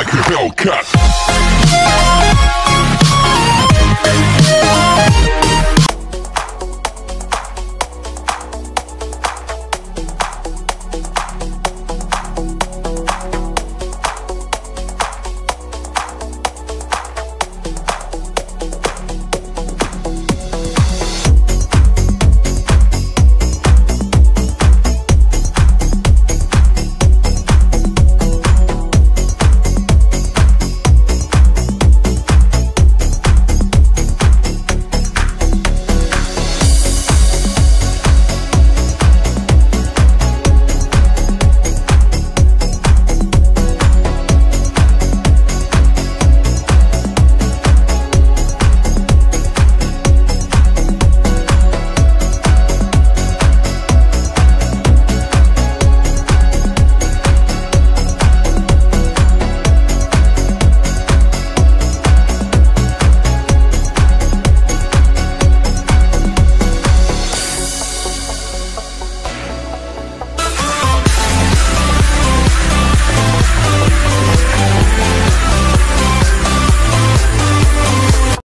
like a Hellcat.